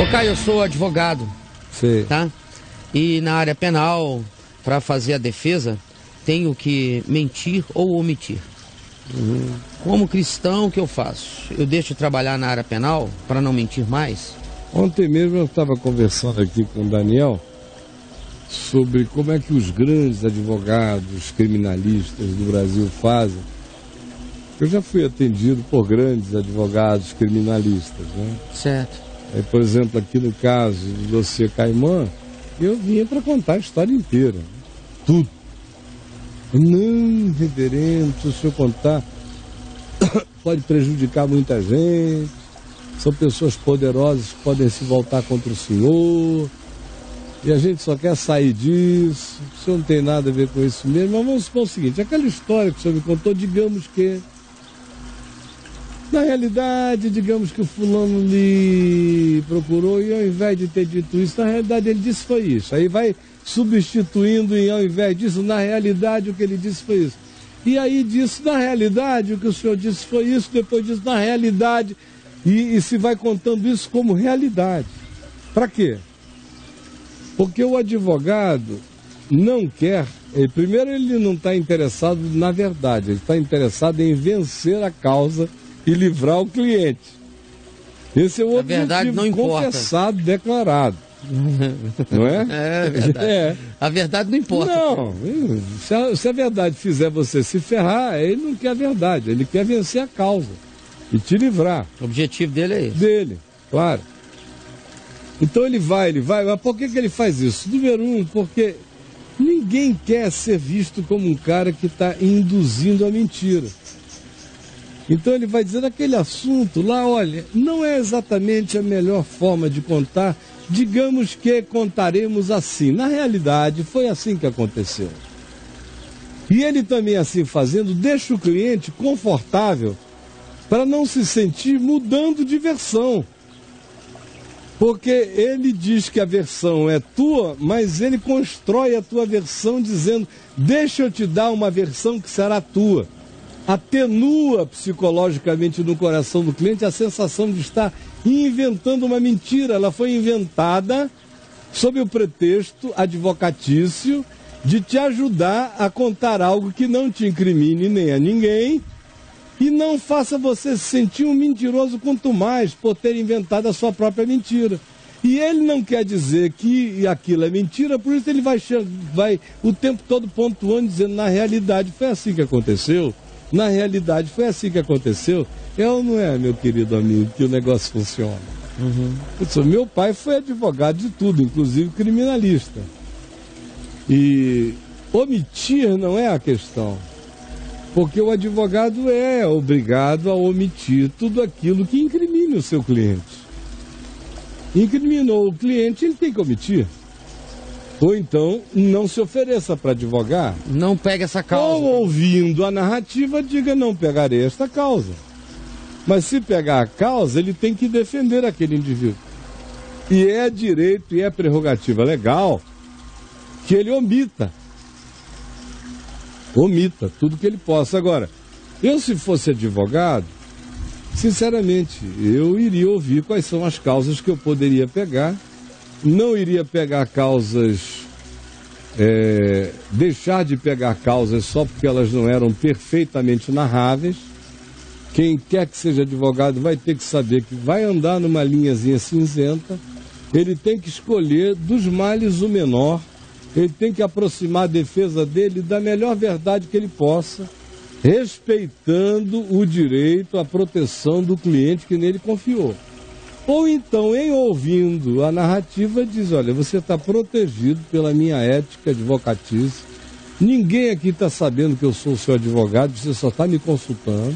Ô Caio, eu sou advogado, Sei. tá? E na área penal, para fazer a defesa, tenho que mentir ou omitir. Como cristão, o que eu faço? Eu deixo de trabalhar na área penal para não mentir mais? Ontem mesmo eu estava conversando aqui com o Daniel sobre como é que os grandes advogados criminalistas do Brasil fazem. Eu já fui atendido por grandes advogados criminalistas, né? Certo. Aí, por exemplo, aqui no caso do dossiê Caimã, eu vinha para contar a história inteira. Tudo. Não, reverendo, se senhor contar, pode prejudicar muita gente. São pessoas poderosas que podem se voltar contra o senhor. E a gente só quer sair disso. O senhor não tem nada a ver com isso mesmo. Mas vamos supor o seguinte: aquela história que o senhor me contou, digamos que na realidade, digamos que o fulano lhe procurou e ao invés de ter dito isso, na realidade ele disse foi isso. Aí vai substituindo e ao invés disso, na realidade o que ele disse foi isso. E aí disse, na realidade, o que o senhor disse foi isso, depois disso, na realidade, e, e se vai contando isso como realidade. Para quê? Porque o advogado não quer, eh, primeiro ele não está interessado na verdade, ele está interessado em vencer a causa e livrar o cliente. Esse é o A verdade objetivo não importa. confessado, declarado. Não é? É verdade. É. A verdade não importa. Não, se a, se a verdade fizer você se ferrar, ele não quer a verdade, ele quer vencer a causa e te livrar O objetivo dele é esse. dele, claro. Então ele vai, ele vai, mas por que, que ele faz isso? Número um, porque ninguém quer ser visto como um cara que está induzindo a mentira. Então ele vai dizer aquele assunto lá, olha, não é exatamente a melhor forma de contar, digamos que contaremos assim. Na realidade, foi assim que aconteceu. E ele também assim fazendo, deixa o cliente confortável para não se sentir mudando de versão. Porque ele diz que a versão é tua, mas ele constrói a tua versão dizendo: deixa eu te dar uma versão que será tua. Atenua psicologicamente no coração do cliente a sensação de estar inventando uma mentira. Ela foi inventada sob o pretexto advocatício de te ajudar a contar algo que não te incrimine nem a ninguém e não faça você se sentir um mentiroso quanto mais por ter inventado a sua própria mentira. E ele não quer dizer que aquilo é mentira, por isso ele vai, vai o tempo todo pontuando, dizendo na realidade foi assim que aconteceu. Na realidade foi assim que aconteceu. É ou não é, meu querido amigo, que o negócio funciona? O meu pai foi advogado de tudo, inclusive criminalista. E omitir não é a questão. Porque o advogado é obrigado a omitir tudo aquilo que incrimine o seu cliente. Incriminou o cliente, ele tem que omitir. Ou então, não se ofereça para advogar. Não pega essa causa. Ou ouvindo a narrativa, diga não pegarei esta causa. Mas se pegar a causa, ele tem que defender aquele indivíduo. E é direito e é prerrogativa legal que ele omita. Omita tudo que ele possa. Agora, eu se fosse advogado, sinceramente, eu iria ouvir quais são as causas que eu poderia pegar. Não iria pegar causas é, deixar de pegar causas só porque elas não eram perfeitamente narráveis. Quem quer que seja advogado vai ter que saber que vai andar numa linhazinha cinzenta. Ele tem que escolher dos males o menor. Ele tem que aproximar a defesa dele da melhor verdade que ele possa, respeitando o direito à proteção do cliente que nele confiou. Ou então, em ouvindo a narrativa, diz: Olha, você está protegido pela minha ética advocatícia. Ninguém aqui está sabendo que eu sou o seu advogado, você só está me consultando.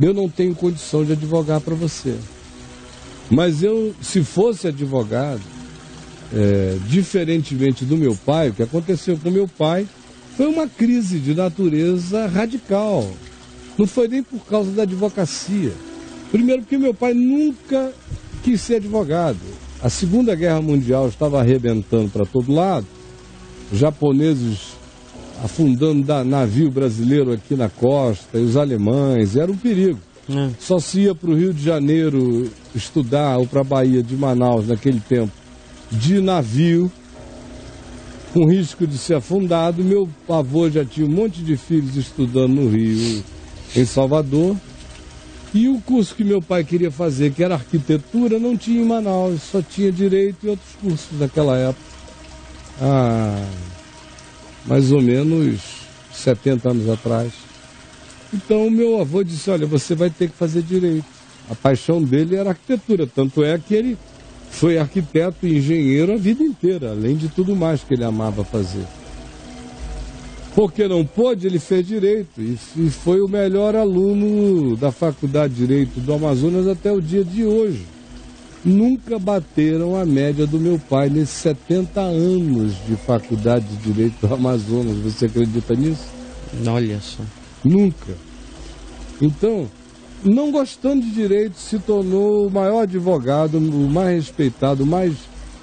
Eu não tenho condição de advogar para você. Mas eu, se fosse advogado, é, diferentemente do meu pai, o que aconteceu com meu pai foi uma crise de natureza radical. Não foi nem por causa da advocacia. Primeiro, porque meu pai nunca quis ser advogado. A Segunda Guerra Mundial estava arrebentando para todo lado, os japoneses afundando da- navio brasileiro aqui na costa, e os alemães, era um perigo. É. Só se ia para o Rio de Janeiro estudar ou para a Bahia de Manaus naquele tempo de navio, com risco de ser afundado. Meu avô já tinha um monte de filhos estudando no Rio, em Salvador. E o curso que meu pai queria fazer, que era arquitetura, não tinha em Manaus, só tinha direito e outros cursos naquela época. Ah, mais ou menos 70 anos atrás. Então meu avô disse, olha, você vai ter que fazer direito. A paixão dele era arquitetura, tanto é que ele foi arquiteto e engenheiro a vida inteira, além de tudo mais que ele amava fazer. Porque não pôde, ele fez direito e foi o melhor aluno da Faculdade de Direito do Amazonas até o dia de hoje. Nunca bateram a média do meu pai nesses 70 anos de Faculdade de Direito do Amazonas. Você acredita nisso? Olha só. Nunca. Então, não gostando de direito, se tornou o maior advogado, o mais respeitado, o mais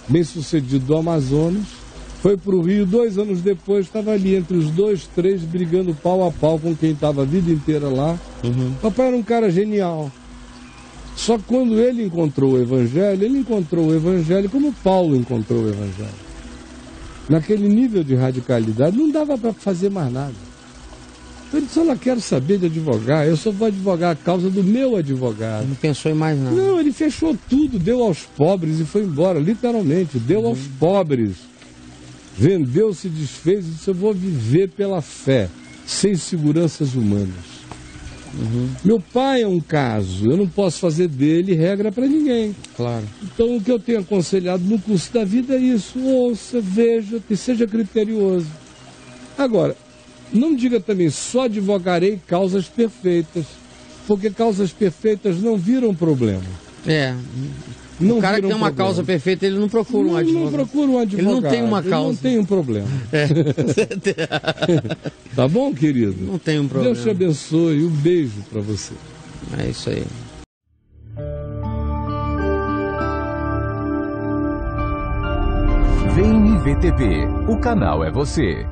bem sucedido do Amazonas. Foi para o Rio, dois anos depois, estava ali entre os dois, três, brigando pau a pau com quem estava a vida inteira lá. Uhum. Papai era um cara genial. Só que quando ele encontrou o Evangelho, ele encontrou o Evangelho como Paulo encontrou o Evangelho. Naquele nível de radicalidade, não dava para fazer mais nada. Ele disse, eu não quero saber de advogar, eu só vou advogar a causa do meu advogado. Não pensou em mais nada. Não, ele fechou tudo, deu aos pobres e foi embora, literalmente, deu uhum. aos pobres. Vendeu, se desfez e disse, eu vou viver pela fé, sem seguranças humanas. Uhum. Meu pai é um caso, eu não posso fazer dele regra para ninguém. Claro. Então o que eu tenho aconselhado no curso da vida é isso: ouça, veja, e seja criterioso. Agora, não diga também só advogarei causas perfeitas, porque causas perfeitas não viram problema. É. Não o cara que tem uma problema. causa perfeita, ele não procura não, um advogado. Não procura um advogado. Ele não tem uma causa. Ele não tem um problema. É. tá bom, querido? Não tem um problema. Deus te abençoe. Um beijo para você. É isso aí. Vem IVTV. O canal é você.